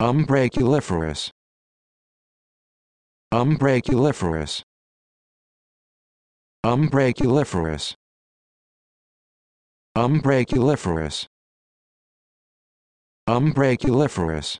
umbraculiferous. Umbraculiferous. Umbraculiferous. Umbraculiferous. Umbraculiferous.